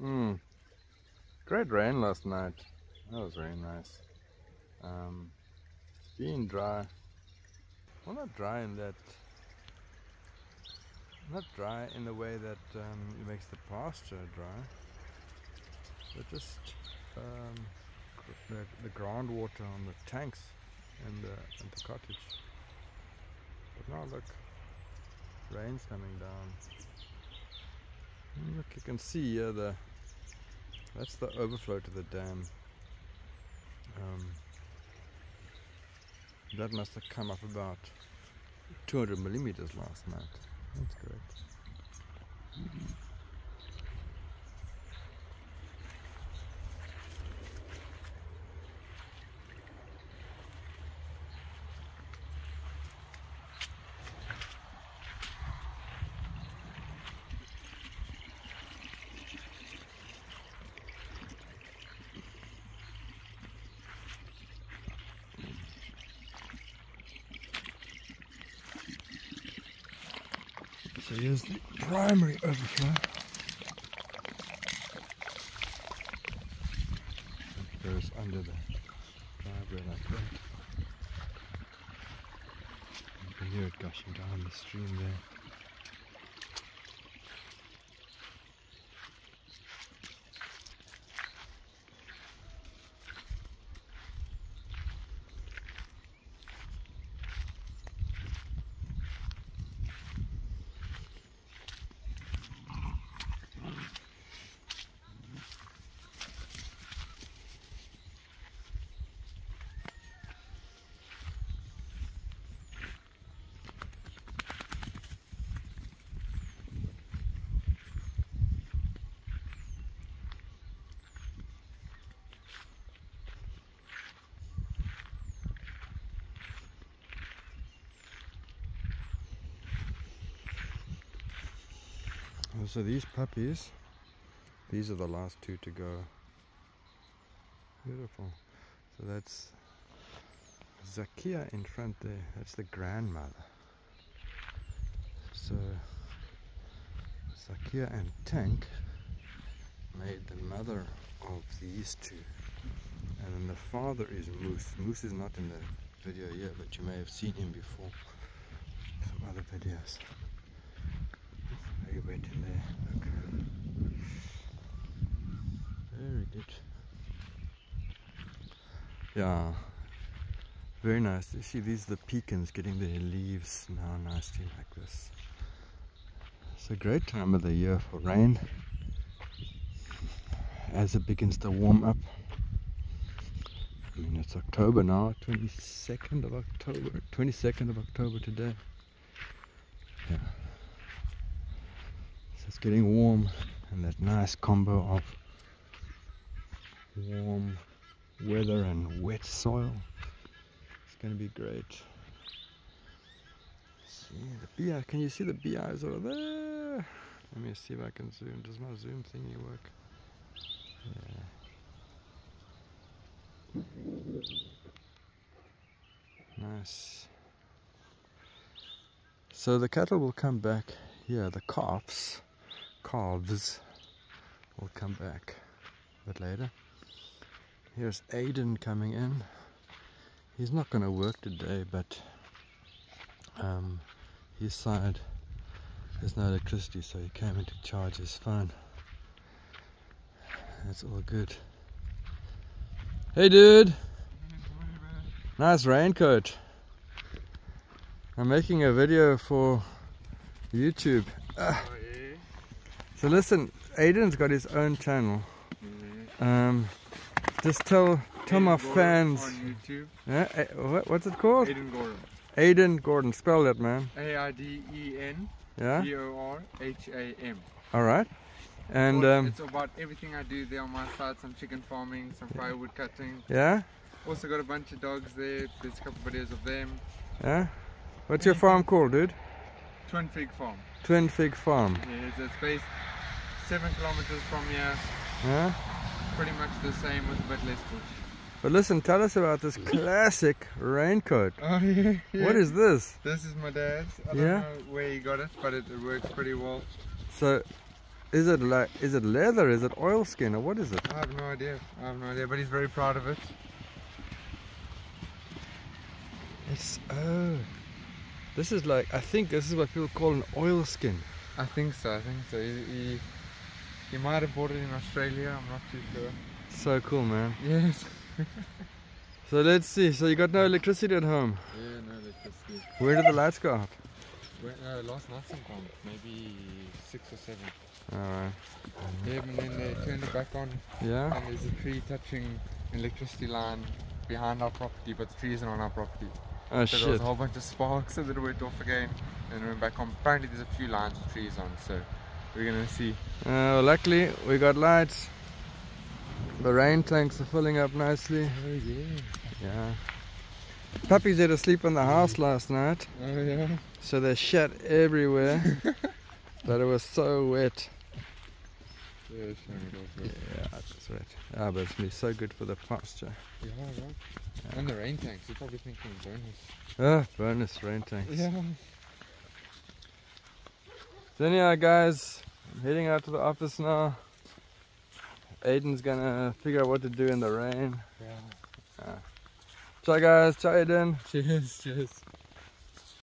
Mm. Great rain last night. That was very nice. Um, being dry. Well, not dry in that. Not dry in the way that um, it makes the pasture dry, but just um, the, the groundwater on the tanks and the, and the cottage. But now look, rain's coming down. Look, you can see here the that's the overflow to the dam. Um, that must have come up about 200 millimeters last night. That's great. So here's the primary overflow. It goes under the driveway like that. You can hear it gushing down the stream there. So these puppies, these are the last two to go. Beautiful. So that's Zakia in front there. That's the grandmother. So Zakia and Tank made the mother of these two. And then the father is Moose. Moose is not in the video yet, but you may have seen him before. Some other videos. In there. Look. Very good. Yeah. Very nice. You see these the pecans getting their leaves now nicely like this. It's a great time of the year for rain. As it begins to warm up. I mean it's October now, 22nd of October. 22nd of October today. Yeah. It's getting warm and that nice combo of warm weather and wet soil. It's going to be great. See the bee. Can you see the beehives over there? Let me see if I can zoom. Does my zoom thingy work? Yeah. Nice. So the cattle will come back here. The calves, calves, will come back a bit later. Here's Aiden coming in. He's not going to work today, but um, his side there's no electricity, so he came in to charge his phone. That's all good. Hey, dude. Nice raincoat. I'm making a video for YouTube. Ah. So listen, Aiden's got his own channel. Um, just tell tell my fans. on YouTube. Yeah, eh, what, what's it called? Aiden Gorham. Aiden Gorham. Spell that, man. A I D E N Yeah. G O R H A M. All right. And um, it's about everything I do there on my side. Some chicken farming, some firewood cutting. yeah, Also got a bunch of dogs there. There's a couple videos of them. yeah. What's your farm called, dude? Twin Fig Farm. Twin Fig Farm. Yeah, it's, it's based seven kilometers from here. Yeah. Pretty much the same with a bit less bush. But listen, tell us about this classic raincoat. Oh yeah, yeah. What is this? This is my dad's. I don't Yeah? know where he got it, but it, it works pretty well. So, Is it like is it leather? Is it oilskin or what is it? I have no idea. I have no idea, but he's very proud of it. It's oh. This is like I think this is what people call an oilskin. I think so. I think so. He, he, he might have bought it in Australia. I'm not too sure. So cool, man. Yes. So let's see. So you got no electricity at home. Yeah, no electricity. Where did the lights go out? When, uh, last night sometime, maybe six or seven. Alright. Yeah, and then they turned it back on, Yeah? and there's a tree touching electricity line behind our property, but the tree isn't on our property. Oh So there was a whole bunch of sparks, and then it went off again, and it went back on. Apparently, there's a few lines of trees on, so we're gonna see. Uh, luckily we got lights. The rain tanks are filling up nicely. Oh yeah. Yeah. Puppies had to sleep in the house last night, Oh yeah. so they shat everywhere. but it was so wet. Yeah, it's showing it off. Yeah, Yeah, that's right. Ah, but it's gonna be so good for the pasture. yeah right. And the rain tanks, you're probably thinking bonus. Ah, bonus rain tanks. Yeah. So anyhow, guys, I'm heading out to the office now. Aiden's gonna figure out what to do in the rain. Yeah. Ah. Ciao, guys. Ciao, Aiden. Cheers, cheers.